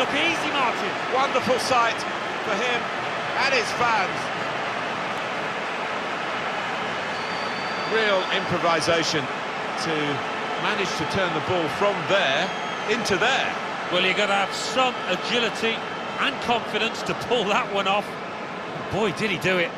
look easy, Martin. Wonderful sight for him and his fans. Real improvisation to manage to turn the ball from there into there. Well, you've got to have some agility and confidence to pull that one off. Boy, did he do it.